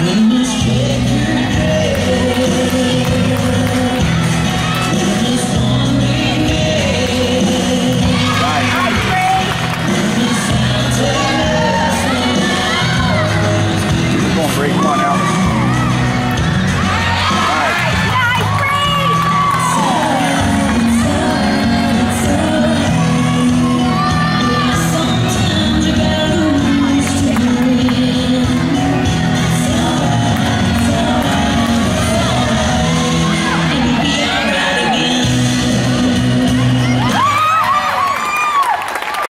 When this taken